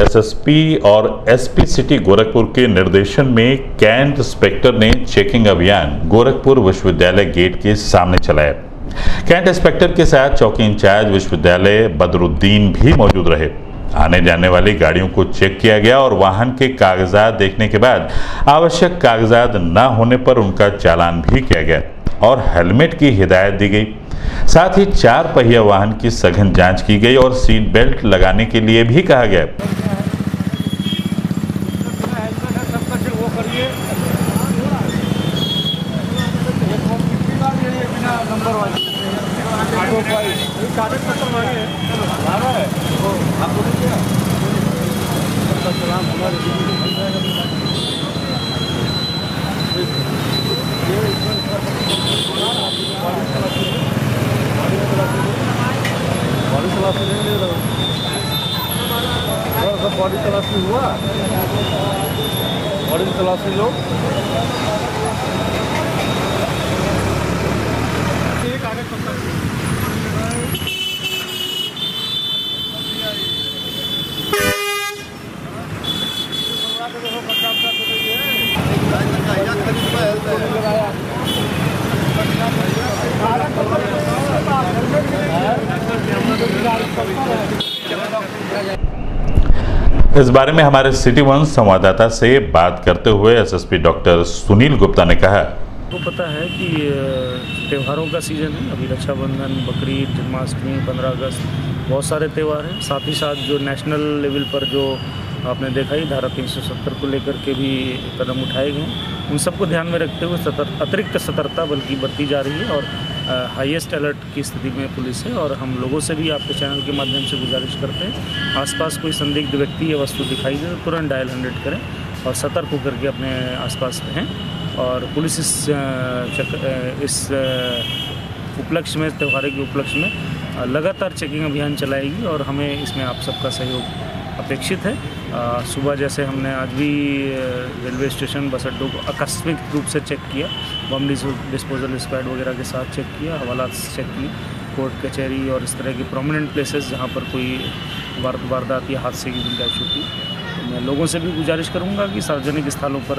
SSP और SP city Gorakhpur के निर्देशन में कैंट इंस्पेक्टर ने चेकिंग अभियान गोरखपुर विश्वविद्यालय गेट के सामने चलाया। कैंट इंस्पेक्टर के साथ चौकी इंचार्ज विश्वविद्यालय बदरुद्दीन भी मौजूद रहे। आने जाने वाली गाड़ियों को चेक किया गया और वाहन के कागजात देखने के बाद आवश्यक कागजात न होने पर उनका चालान भी किया गया और हेलमेट की हिदायत दी गई। साथ ही चार पहिया वाहन की सघन जाँच की गई और सीट बेल्ट लगाने के लिए भी कहा गया। है हमारे बॉडी तलाशी नहीं ले रहा सब बॉडी तलाशी हुआ बॉडी तलाशी लो ये कागज़ पत्र इस बारे में हमारे सिटी वन संवाददाता से बात करते हुए एसएसपी डॉक्टर सुनील गुप्ता ने कहा। तो पता है कि त्योहारों का सीज़न है। अभी रक्षाबंधन बकरीद जन्माष्टमी, पंद्रह अगस्त, बहुत सारे त्यौहार हैं। साथ ही साथ जो नेशनल लेवल पर जो आपने देखा ही धारा 370 को लेकर के भी कदम उठाए गए हैं। उन सबको ध्यान में रखते हुए सतर अतिरिक्त सतर्कता बल्कि बरती जा रही है और हाईएस्ट अलर्ट की स्थिति में पुलिस है और हम लोगों से भी आपके चैनल के माध्यम से गुजारिश करते हैं। आसपास कोई संदिग्ध व्यक्ति या वस्तु दिखाई दे तो तुरंत डायल हंड्रेड करें और सतर्क होकर के अपने आसपास रहें और पुलिस इस चक, इस उपलक्ष्य में त्यौहार के उपलक्ष्य में लगातार चेकिंग अभियान चलाएगी और हमें इसमें आप सबका सहयोग अपेक्षित है। सुबह जैसे हमने आज भी रेलवे स्टेशन बस अड्डों को आकस्मिक रूप से चेक किया। बम डिस्पोजल स्क्वाड वगैरह के साथ चेक किया, हवालात चेक की। कोर्ट, कचहरी और इस तरह की प्रोमिनेंट प्लेसेस जहाँ पर कोई वार, वारदात या हादसे की गुंजाइश होती तो मैं लोगों से भी गुजारिश करूँगा कि सार्वजनिक स्थलों पर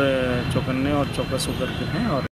चौकन्ने और चौकस होकर के हैं और